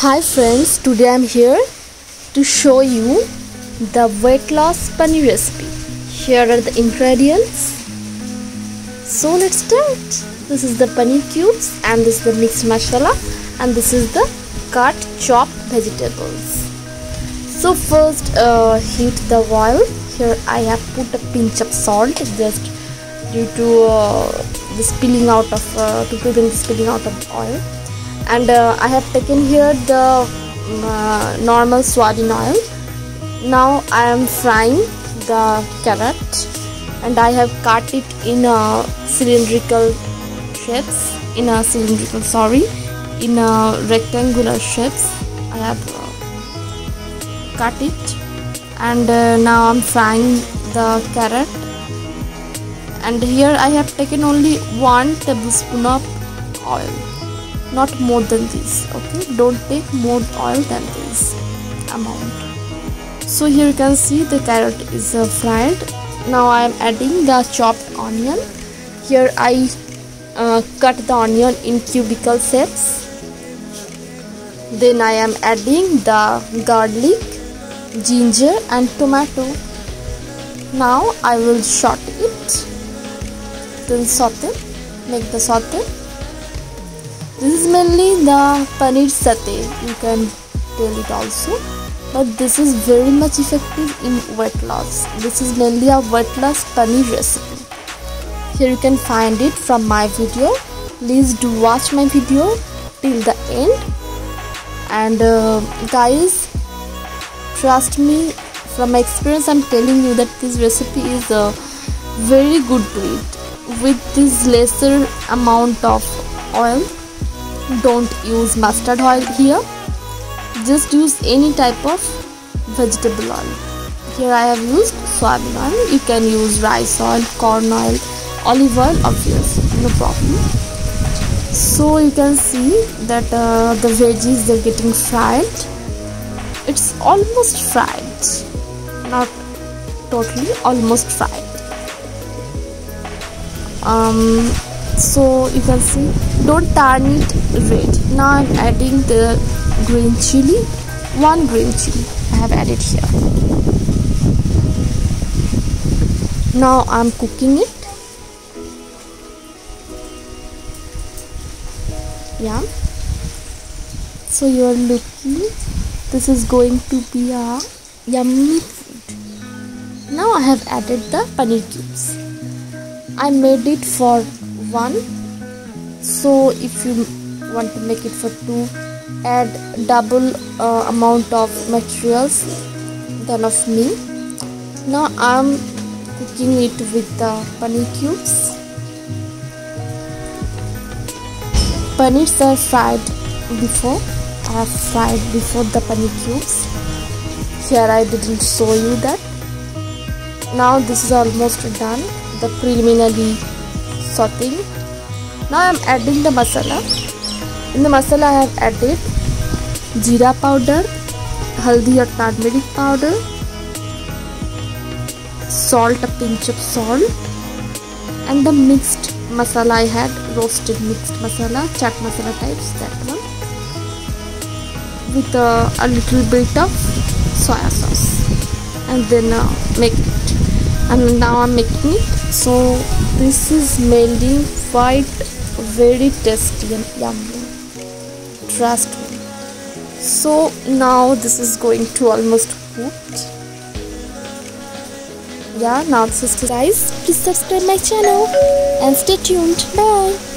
Hi friends, today I'm here to show you the weight loss paneer recipe. Here are the ingredients. So let's start. This is the paneer cubes and this is the mixed masala and this is the cut chopped vegetables. So first uh, heat the oil. Here I have put a pinch of salt just due to uh, the spilling out of uh, to prevent the spilling out of oil and uh, I have taken here the uh, normal soybean oil. Now I am frying the carrot. And I have cut it in a cylindrical shapes in a cylindrical sorry in a rectangular shapes. I have uh, cut it. And uh, now I'm frying the carrot. And here I have taken only one tablespoon of oil not more than this okay? Don't take more oil than this amount. So here you can see the carrot is uh, fried. Now I am adding the chopped onion. Here I uh, cut the onion in cubical shapes. Then I am adding the garlic ginger and tomato. Now I will saute it. Then saute make the saute this is mainly the paneer saute. You can tell it also. But this is very much effective in weight loss. This is mainly a weight loss paneer recipe. Here you can find it from my video. Please do watch my video till the end. And uh, guys trust me from my experience i'm telling you that this recipe is uh, very good to eat with this lesser amount of oil don't use mustard oil here. Just use any type of vegetable oil. Here I have used soybean oil. You can use rice oil corn oil olive oil obvious no problem. So you can see that uh, the veggies are getting fried. It's almost fried. Not totally almost fried. Um, so you can see don't turn it red. Now i'm adding the green chili. One green chili i have added here. Now i'm cooking it. Yeah. So you are looking. This is going to be a yummy food. Now i have added the paneer cubes. I made it for one. So if you want to make it for two add double uh, amount of materials than of me. Now i'm cooking it with the paneer cubes. Paneers are fried before. I have fried before the paneer cubes. Here i didn't show you that. Now this is almost done. The preliminary sauteing now I am adding the masala. In the masala I have added jeera powder haldi or turmeric powder salt a pinch of salt and the mixed masala. I had roasted mixed masala chaat masala types that one with a, a little bit of soya sauce. And then uh, make it. And now I'm making it so this is melting quite very tasty and yummy trust me. So now this is going to almost cook yeah now this is guys please subscribe my channel and stay tuned. Bye